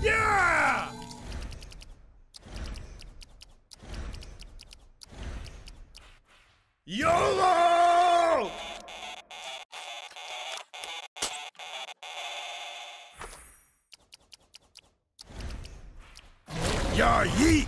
Yeah! YOLO! Yeah, yeet!